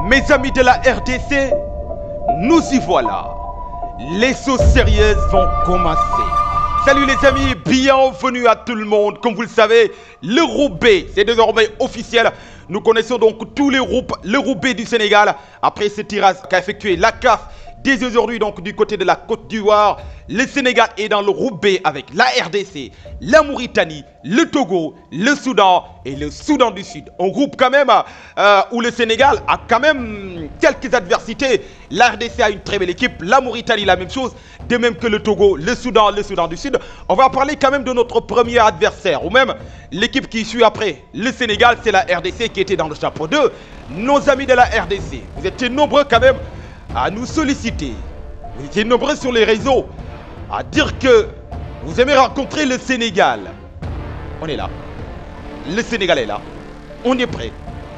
Mes amis de la RDC, nous y voilà. Les sauces sérieuses vont commencer. Salut les amis, bienvenue à tout le monde. Comme vous le savez, le Roubaix, c'est désormais officiel. Nous connaissons donc tous les groupes, le Roubaix du Sénégal. Après ce tirage qu'a effectué la CAF Dès aujourd'hui, donc, du côté de la Côte d'Ivoire, le Sénégal est dans le Roubaix avec la RDC, la Mauritanie, le Togo, le Soudan et le Soudan du Sud. Un groupe quand même euh, où le Sénégal a quand même quelques adversités. La RDC a une très belle équipe, la Mauritanie la même chose, de même que le Togo, le Soudan, le Soudan du Sud. On va parler quand même de notre premier adversaire, ou même l'équipe qui suit après. Le Sénégal, c'est la RDC qui était dans le chapeau 2. Nos amis de la RDC, vous étiez nombreux quand même à nous solliciter. Vous étiez nombreux sur les réseaux à dire que vous aimez rencontrer le Sénégal. On est là. Le Sénégal est là. On est prêt.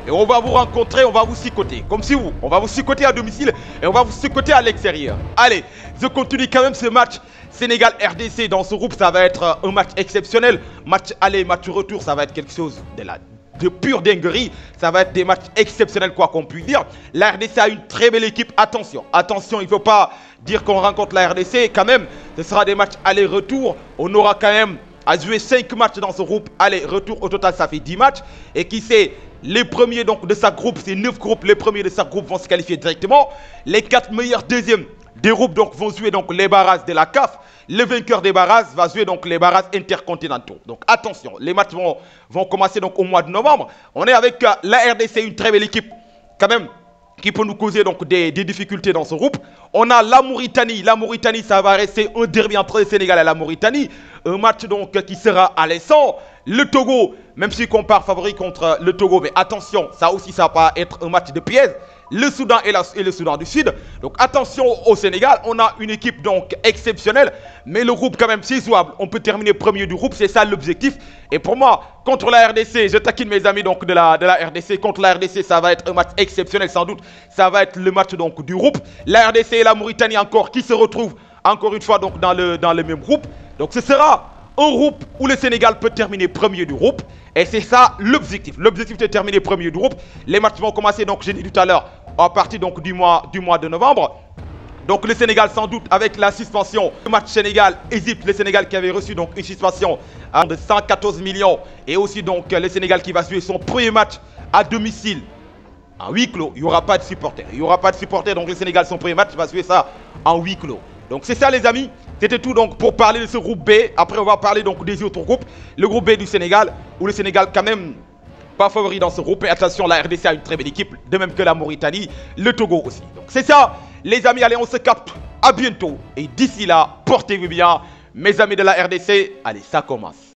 Et on va vous rencontrer, on va vous sicoter. Comme si vous, on va vous sicoter à domicile et on va vous sicoter à l'extérieur. Allez, je continue quand même ce match. Sénégal-RDC dans ce groupe, ça va être un match exceptionnel. Match aller, match retour, ça va être quelque chose de la de pure dinguerie. Ça va être des matchs exceptionnels, quoi qu'on puisse dire. La RDC a une très belle équipe. Attention, attention, il ne faut pas dire qu'on rencontre la RDC. Quand même, ce sera des matchs aller-retour. On aura quand même à jouer 5 matchs dans ce groupe. Aller-retour, au total, ça fait 10 matchs. Et qui sait, les premiers donc, de sa groupe, c'est 9 groupes. Les premiers de sa groupe vont se qualifier directement. Les 4 meilleurs deuxièmes des groupes donc, vont jouer donc, les barrages de la CAF. Le vainqueur des barrages va jouer les barrages intercontinentaux. Donc attention, les matchs vont, vont commencer donc au mois de novembre. On est avec euh, la RDC, une très belle équipe quand même qui peut nous causer donc des, difficultés dans ce groupe. On a la Mauritanie. La Mauritanie, ça va rester un derby entre le Sénégal et la Mauritanie. Un match donc qui sera alléchant. Le Togo, même si on part favori contre le Togo, mais attention, ça aussi, ça va être un match de piège le Soudan et, le Soudan du Sud. Donc attention au Sénégal, on a une équipe donc exceptionnelle, mais le groupe quand même c'est jouable. On peut terminer premier du groupe, c'est ça l'objectif. Et pour moi, contre la RDC, je taquine mes amis donc de la, de la RDC. Contre la RDC, ça va être un match exceptionnel sans doute. Ça va être le match donc du groupe. La RDC et la Mauritanie encore qui se retrouvent encore une fois donc dans le, dans le même groupe. Donc ce sera un groupe où le Sénégal peut terminer premier du groupe. Et c'est ça l'objectif. L'objectif de terminer premier du groupe. Les matchs vont commencer, donc j'ai dit tout à l'heure, à partir donc, du, mois, du de novembre. Donc le Sénégal sans doute avec la suspension. Le match Sénégal-Égypte, le Sénégal qui avait reçu donc une suspension de 114 millions. Et aussi donc le Sénégal qui va jouer son premier match à domicile. En huis clos, il n'y aura pas de supporters. Il n'y aura pas de supporters, donc le Sénégal son premier match va jouer ça en huis clos. Donc c'est ça les amis. C'était tout donc pour parler de ce groupe B. Après on va parler donc des autres groupes. Le groupe B du Sénégal, où le Sénégal quand même pas favori dans ce groupe. Et attention, la RDC a une très belle équipe, de même que la Mauritanie, le Togo aussi. Donc c'est ça, les amis, allez, on se capte. À bientôt. Et d'ici là, portez-vous bien. Mes amis de la RDC, allez, ça commence.